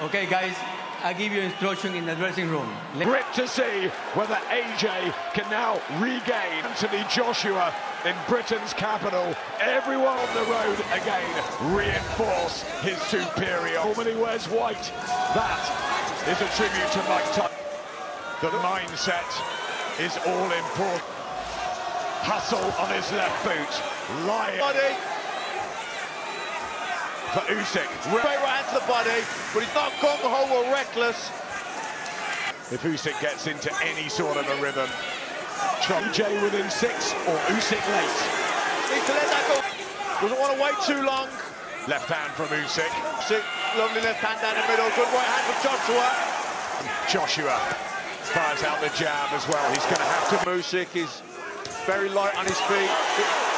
Okay, guys, I give you instruction in the dressing room. Let- Grip to see whether AJ can now regain Anthony Joshua in Britain's capital. Everyone on the road again reinforce his superior. Normally wears white. That is a tribute to Mike Tyson. The mindset is all important. Hustle on his left boot. Lying Body, for Usyk. great right hand to the body, but he's not gung-ho or reckless. If Usyk gets into any sort of a rhythm, Trump J within six or Usyk late. Needs to let that go. Doesn't want to wait too long. Left hand from Usyk. See, lovely left hand down the middle. Good right hand from Joshua. Joshua fires out the jab as well. He's going to have to Usyk is very light on his feet.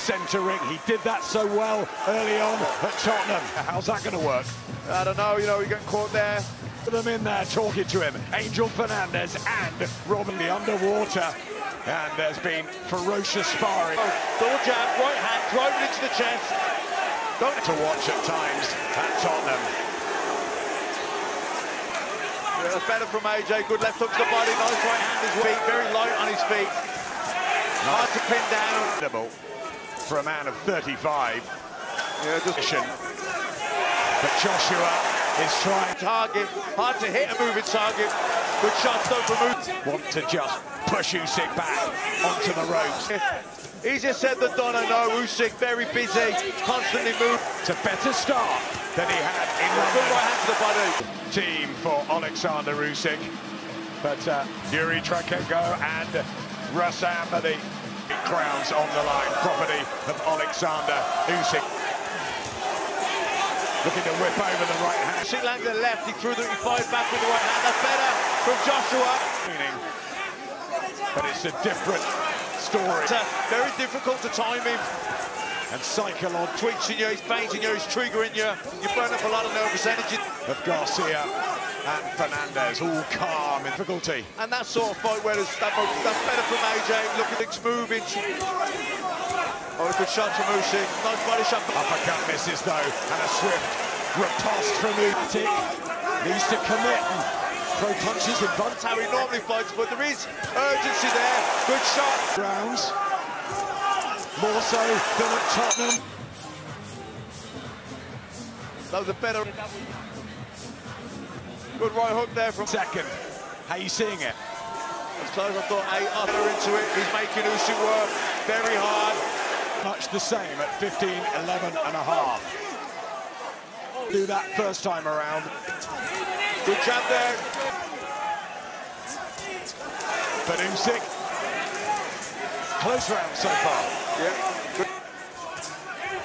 Centre ring. He did that so well early on at Tottenham. How's that going to work? I don't know, you know, he's getting caught there. Put them in there talking to him. Angel Fernandez and Robin the underwater. And there's been ferocious sparring Oh, double jab, right hand, driving into the chest. Don't to watch at times at Tottenham. That's better from AJ. Good left hook to the body, nice right hand as well. Very light on his feet. Hard to pin down. For a man of 35. Yeah, just But Joshua is trying target. Hard to hit a moving target. Good shots don't Usyk. want to just push Usyk back onto the ropes. Easier said than done, I know. Usyk very busy, constantly moving. It's a better start than he had in Good right hand to the body. Team for Alexander Usyk. But uh, Yuri Tkachenko and Rassam are the crowns on the line. Property of Alexander Usyk. Looking to whip over the right hand. Usyk landed the left, he threw the he fired back with the right hand. That's better from Joshua. But it's a different story. It's uh, very difficult to time him. And cycle on Twitching you, he's baiting you, he's triggering you. You burn up a lot of nervous energy. of Garcia and Fernandez, all calm in difficulty. And that sort of fight where that's better from AJ. Look at things moving. Oh, a good shot from Usyk. Nice body shot. Uppercut misses though, and a swift riposte from Usyk. Needs to commit and throw punches in bunch how he normally fights, but there is urgency there. Good shot. rounds. More so than at Tottenham. That was a better. Good right hook there from. Second. How are you seeing it? As close I thought eight other into it. He's making Usyk work very hard. Much the same at 15, 11 and a half. Do that first time around. Good jab there. But Usyk, close round so far. Yeah.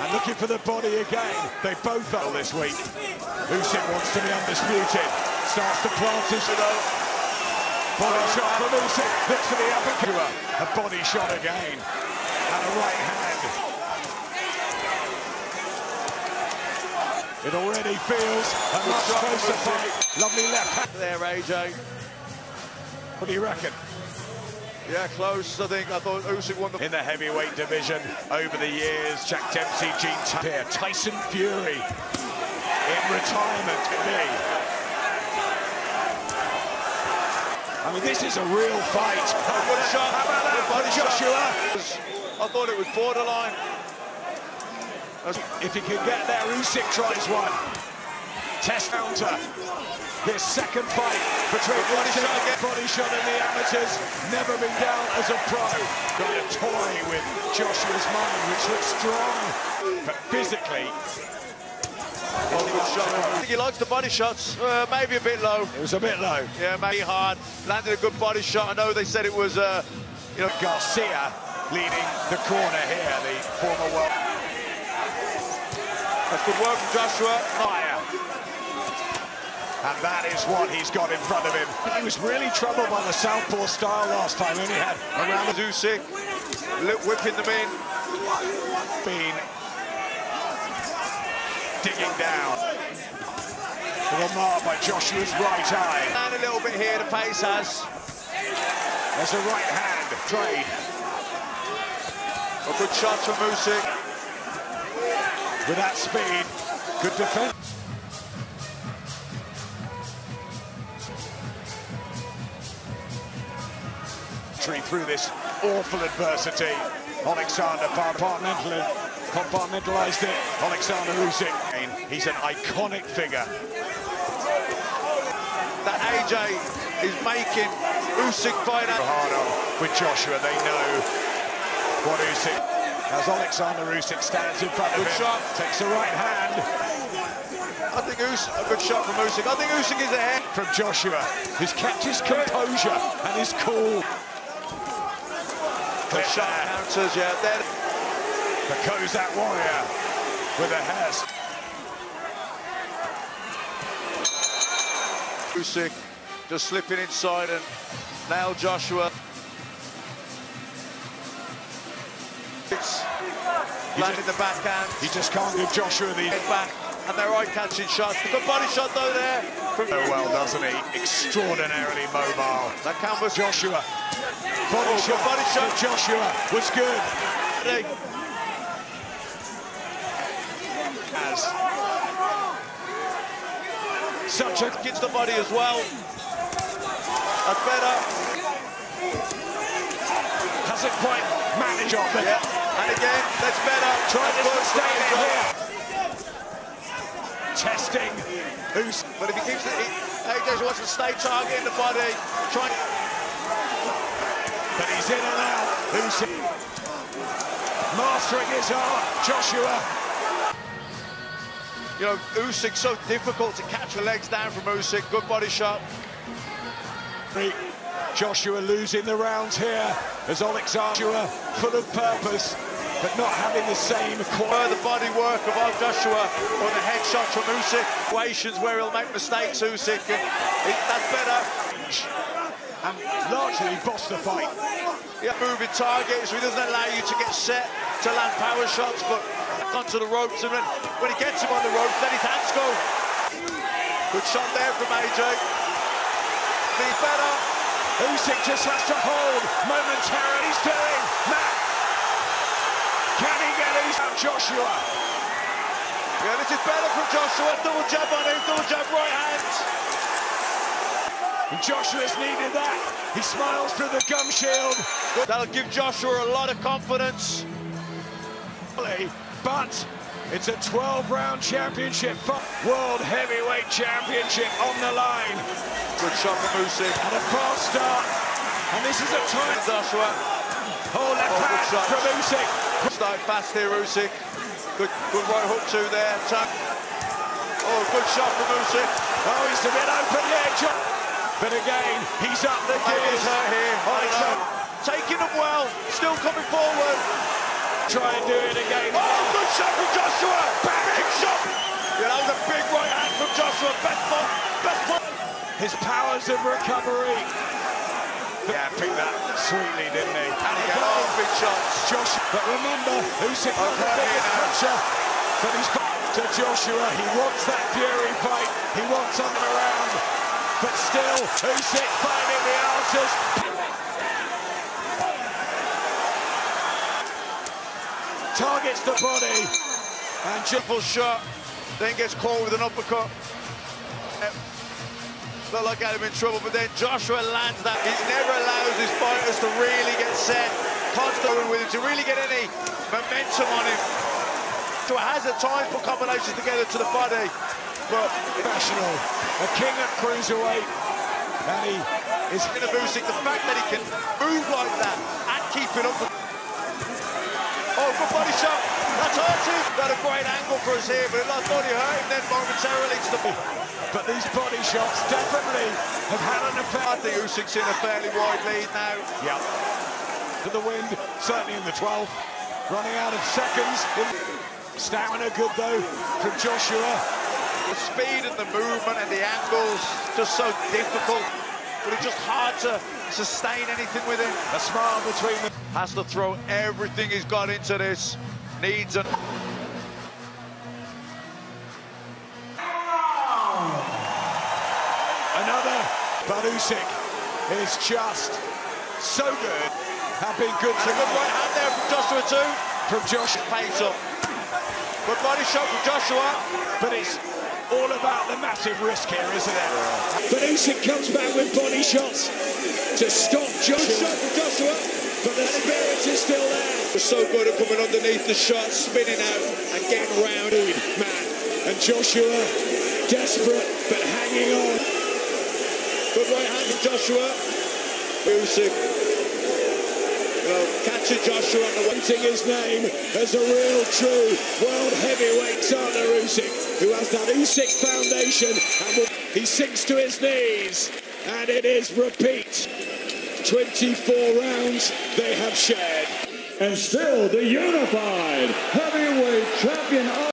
And looking for the body again. They both fell this week. Usyk wants to be undisputed. Starts to plant his body shot from Usyk. Looks for the uppercut. A body shot again. And a right hand. It already feels a much closer fight. Lovely left hand. There, AJ. What do you reckon? Yeah, close. I think I thought Usyk won the. In the heavyweight division over the years, Jack Dempsey, Gene Tyson, Tyson Fury in retirement to be. I mean, this is a real fight. Good shot. How about that Good body shot. Joshua? I thought it was borderline. If he can get there, Usyk tries one. Test counter. This second fight between Body Usyk shot again. body shot in the amateurs. Never been down as a pro. Trying to toy with Joshua's mind, which looks strong. But physically, Well, good shot. I think he likes the body shots. Uh, maybe a bit low. it was a bit low. Yeah, maybe hard. Landed a good body shot. I know they said it was, uh, you know, Garcia leading the corner here, the former world that's good work from Joshua. fire. And that is what he's got in front of him. He was really troubled by the southpaw style last time. He Only had around li- whipping them in. been digging down. Lamar by Joshua's right eye. And a little bit here to pace us. There's a right hand trade. A good shot for Music. With that speed, good defense. Through this awful adversity, Alexander compartmentalized it. Alexander Usyk he's an iconic figure. That AJ is making Usyk fight out. Hard with Joshua, they know what Usyk. As Alexander Usyk stands in front of Good him, shot. takes the right hand I think Usyk, a good shot from Usyk. I think Usyk is ahead. from Joshua, who's kept his composure and his cool. The shot counters, yeah. There. The Kozak Warrior with a has. Usyk just slipping inside and now Joshua. It's landing the backhand, He just can't give Joshua the... head back, and they're eye-catching shots. Good body shot though there. From So well, doesn't he? Extraordinarily mobile. that canvas. Joshua. Body Oh, shot. body shot. Joshua was good. As such a Gets the body as well. That's better. hasn't quite managed on the Yeah. And again, that's better. Trying to stay good. here. Testing. Who's But if he keeps it, he, AJ wants to stay targeting the body. Trying. but he's in and out. Who's mastering his art? Joshua. You know, Usyk so difficult to catch the legs down from Usyk. Good body shot. Joshua losing the rounds here as Alexander full of purpose but not having the same quality. Further body work of Al Joshua or the headshot from Usyk. Situations where he'll make mistakes, Usyk. It, that's better. and largely bossed the fight. Yeah, moving target, so he doesn't allow you to get set to land power shots, but onto the ropes. And when, when he gets him on the ropes, then his hands go. Good shot there from AJ. Be better. Usyk just has to hold momentarily. He's doing Matt. Can he get his Joshua? Yeah, this is better from Joshua. Double jab on him, double jab right hand. And Joshua's needed that. He smiles through the gum shield. That'll give Joshua a lot of confidence. But it's a 12-round championship. World Heavyweight Championship on the line. Good shot from Usyk. And a fast start. And this is a time. Joshua. Oh, left Oh, hand shot. from Usyk. Start fast here, Usyk. Good, good right hook too there. Tap. Oh, good shot from Usyk. Oh, he's a bit open there, John. But again, he's up the gears. he's hurt here. Don't. Taking them well. Still coming forward. Try and do it again. Oh, good shot from Joshua. Big shot. Yeah, that was a big right hand from Joshua. Best one. Best one. His powers of recovery. Yeah, picked that sweetly, didn't he? And again, oh, big shots. Josh, but remember, Usyk got the biggest pressure. But he's back to Joshua. He wants that Fury fight. He wants him around. But still, Usyk finding the answers. Targets the body. And Triple shot. Then gets caught with an uppercut. Looked like had him in trouble, but then Joshua lands that. He never allows his fighters to really get set, constantly with him, to really get any momentum on him. So it has at times put combinations together to the body, but professional. A king at cruiserweight. And he is in a Usyk, the fact that he can move like that and keep it up. Oh, good body shot. That's him. Got a great angle for us here, but it like body hurt him then momentarily to the But these body shots definitely have had an effect. I think Usyk's in a fairly wide lead now. Yeah. To the wind, certainly in the 12th. Running out of seconds. Stamina good though from Joshua. The speed and the movement and the angles just so difficult. But it's just hard to sustain anything with him. A smile between them. Has to throw everything he's got into this. Needs an Another. But Usyk is just so good. Have been good and a good right hand there from Joshua too. from Josh. Pace up. Good body shot from Joshua. But it's all about the massive risk here, isn't it? But Usyk comes back with body shots to stop Joshua. Joshua, but the spirit is still there. was so good at coming underneath the shot, spinning out and getting round. Man, and Joshua desperate but hanging on. Good right hand from Joshua. Usyk. Well, catching Joshua. Wanting his name as a real true world heavyweight Alexander Usyk, who has that Usyk foundation, and will, he sinks to his knees, and it is repeat. 24 rounds they have shared. And still the unified heavyweight champion